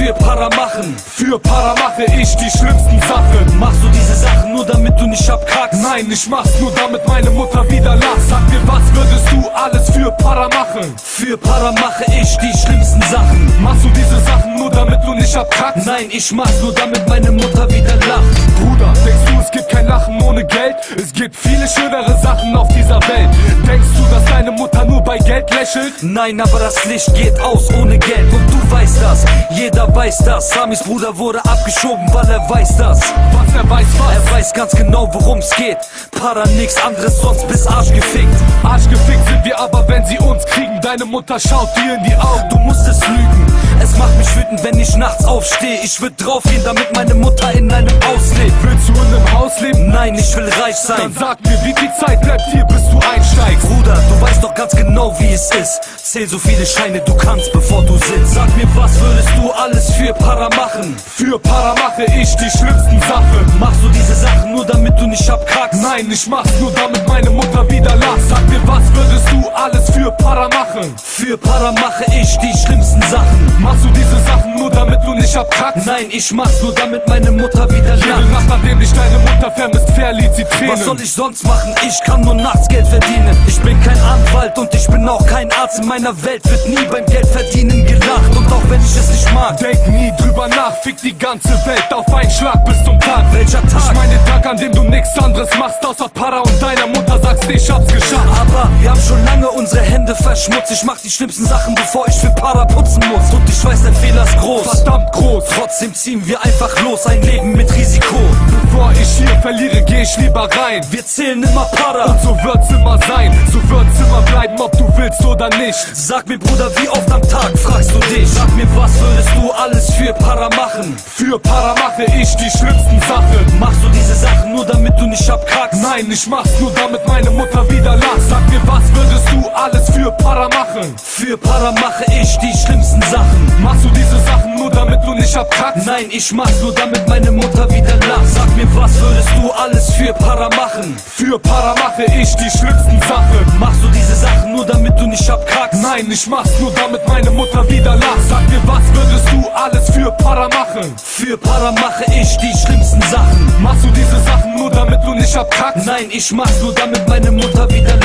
für Para machen. Für Para mache ich die schlimmsten Sachen. Machst du diese Sachen nur damit du nicht abkackst? Nein, ich mach's nur damit meine Mutter wieder lacht. Sag mir, was würdest du alles für Para machen? Für Para mache ich die schlimmsten Sachen. Machst du diese Sachen nur damit du nicht abkackst? Nein, ich mach's nur damit meine Mutter wieder lacht. Bruder, denkst du, es gibt kein Lachen ohne Geld? Es gibt viele schönere Sachen auf dieser Welt. Denkst du, dass deine Mutter nur bei Geld lächelt? Nein, aber das Licht geht aus ohne Geld du das. Jeder weiß das. Samis Bruder wurde abgeschoben, weil er weiß das. Was, er weiß was? Er weiß ganz genau, worum's geht. Para nix anderes, sonst bis Arsch gefickt. Arschgefickt sind wir aber, wenn sie uns kriegen. Deine Mutter schaut dir in die Augen. Du musst es lügen. Es macht mich wütend, wenn ich nachts aufstehe. Ich würd draufgehen, damit meine Mutter in einem Haus lebt. Willst du in einem Haus leben? Nein, ich will reich Dann sein. sag mir, wie viel Zeit bleibt hier, bis du einsteigst? Bruder, du weißt doch ganz genau, wie es ist. Zähl so viele Scheine du kannst, bevor du sitzt. Sag mir, was würdest du alles für Para machen? Für Para mache ich die schlimmsten Sachen. Machst du diese Sachen nur damit du nicht abkackst? Nein, ich mach's nur damit meine Mutter wieder lacht. Sag mir, was würdest du alles für Para machen? Für Para mache ich die schlimmsten Sachen. Machst du diese Sachen nur damit du nicht abkackst? Nein, ich mach's nur damit meine Mutter wieder lacht. Was soll ich sonst machen? Ich kann nur nachts Geld verdienen. Ich bin kein Anwalt und ich bin auch kein Arzt. In meiner Welt wird nie beim Geld verdienen gelacht. Und auch wenn ich es nicht mag, Denk nie drüber nach, fick die ganze Welt auf einen Schlag bis zum Tag. Welcher Tag? Ich meine Tag, an dem du nichts anderes machst, außer Para und deiner Mutter sagst, ich hab's geschafft. Aber wir haben schon lange unsere Hände verschmutzt. Ich mach die schlimmsten Sachen, bevor ich für Para putzen muss. Und ich weiß, dein Fehler ist groß. Verdammt groß. Trotzdem ziehen wir einfach los. Ein Leben mit Risiko. Bevor ich hier verliere, geh ich lieber rein. Wir zählen immer Para. Und so wird's immer sein, so wird's immer bleiben, ob du willst oder nicht. Sag mir, Bruder, wie oft am Tag fragst du dich? Sag mir, was würdest du alles für Para machen? Für Para mache ich die schlimmsten Sachen. Machst du diese Sachen nur damit du nicht abkackst? Nein, ich mach's nur damit meine Mutter wieder lacht. Sag mir, was würdest du alles für Para machen? Für Para mache ich die schlimmsten Sachen. Machst du diese Sachen nur damit du nicht abkackst? Nein, ich mach's nur damit meine Mutter wieder lacht. Sag mir, was würdest du alles für Para machen? Für Para mache ich die schlimmsten Sachen. Machst du diese Sachen nur damit du nicht abkackst? Nein, ich mach's nur damit meine Mutter wieder lacht. Sag mir, was würdest du alles für Para machen? Für Para mache ich die schlimmsten Sachen. Machst du diese Sachen nur damit du nicht abkackst? Nein, ich mach's nur damit meine Mutter wieder